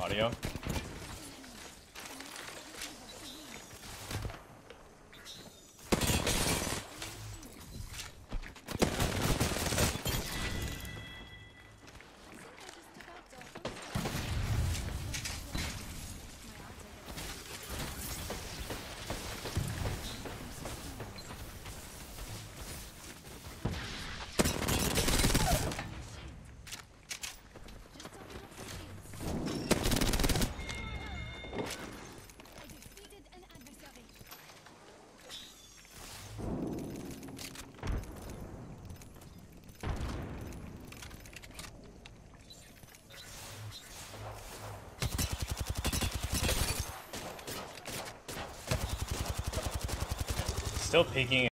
Audio. still peaking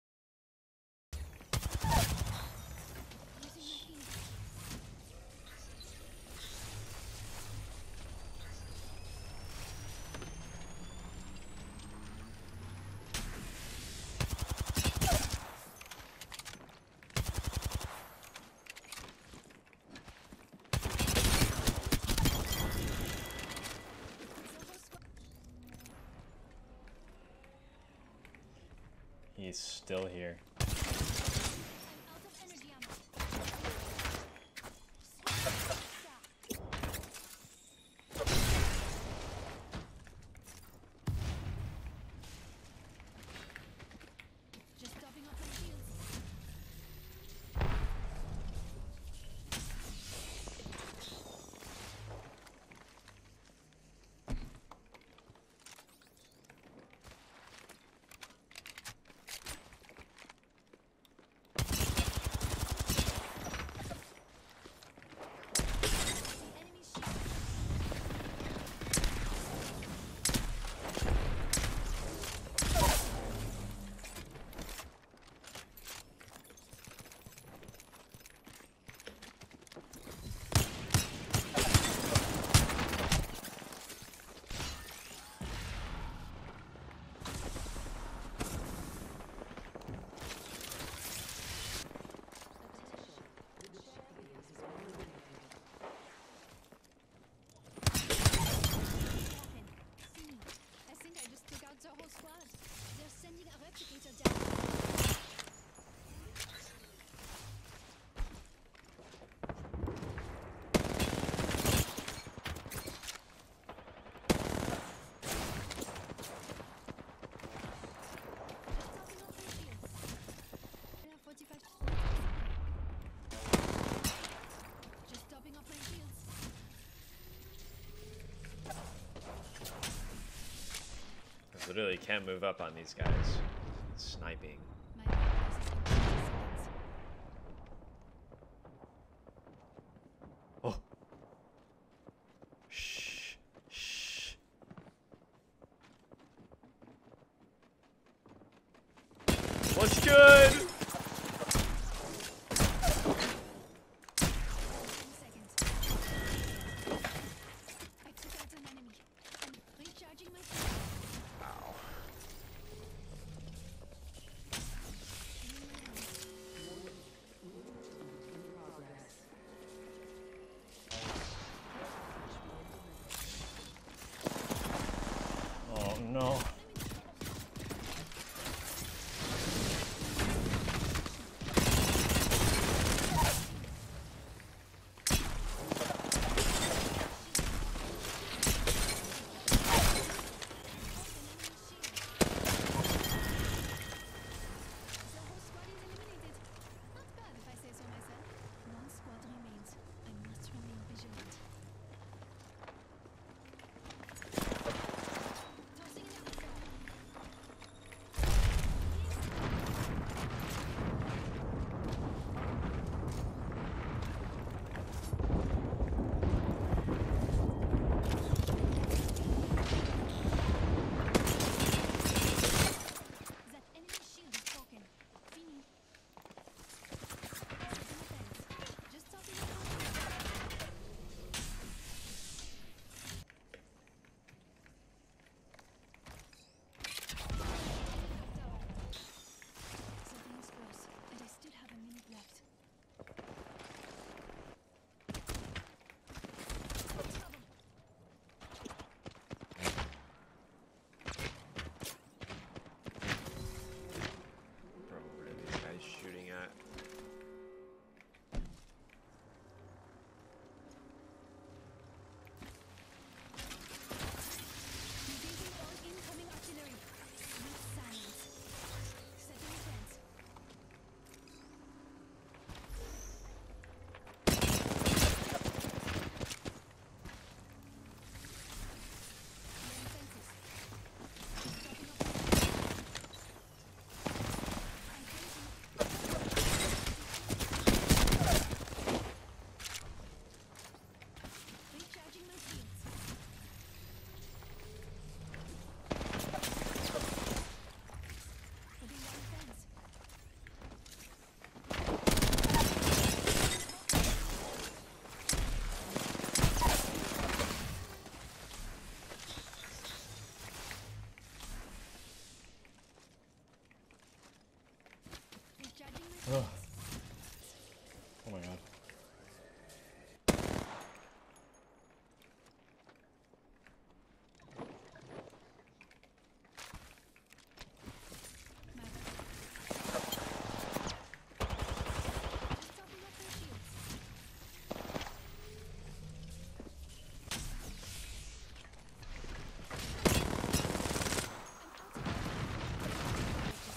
still here. Let's get down. literally can't move up on these guys. Sniping.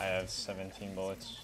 I have 17 bullets.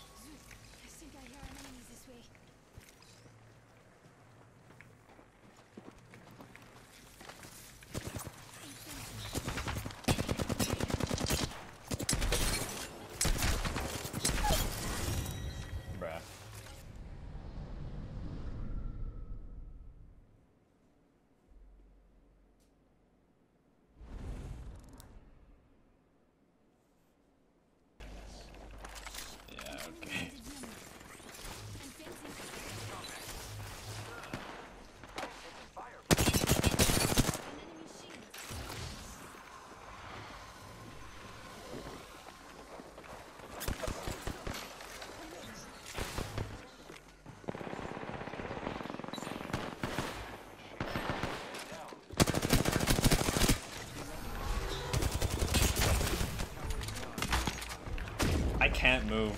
Can't move.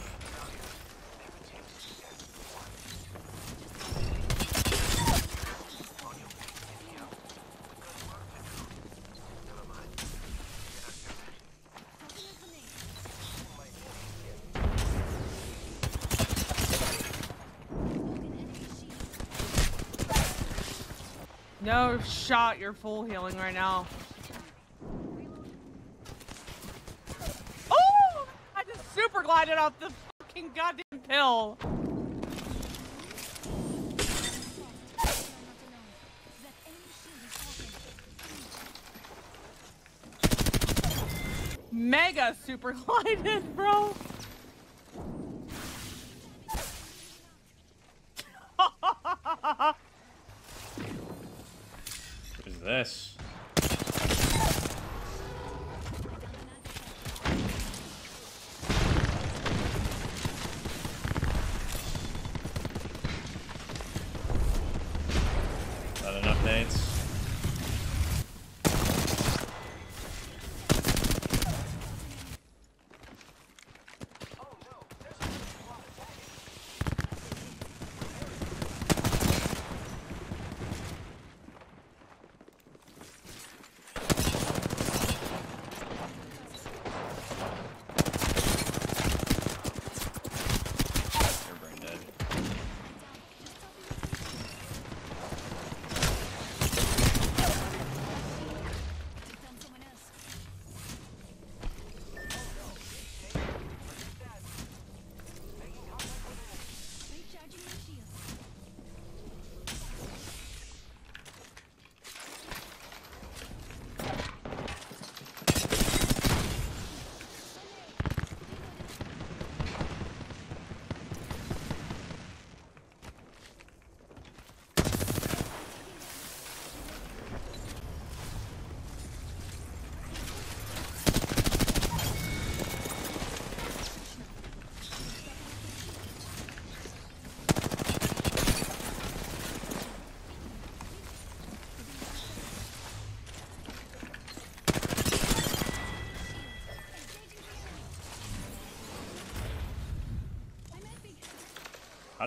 No shot, you're full healing right now. Oh! I just glided off the fucking goddamn pill. Mega super glided, bro.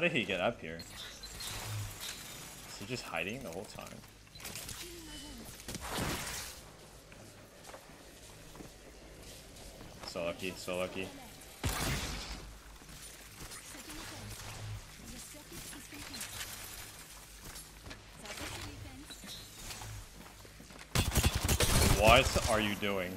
Did he get up here? Is he just hiding the whole time? So lucky, so lucky. What are you doing?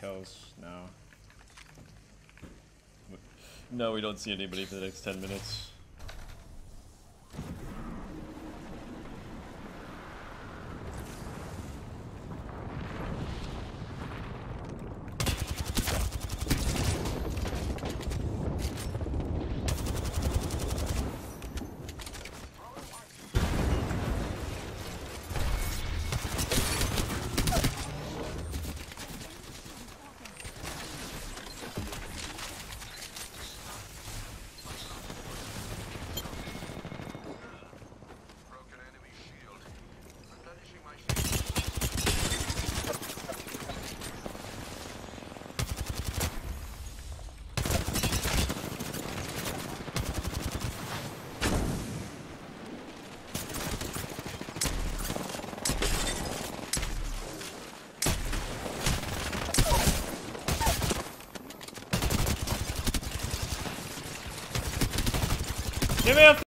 Kills now. No, we don't see anybody for the next 10 minutes. man.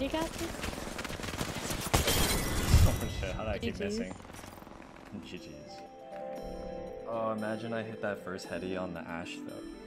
You got this. Oh shit, how did I keep missing? GG's. Oh, imagine I hit that first heady on the ash though.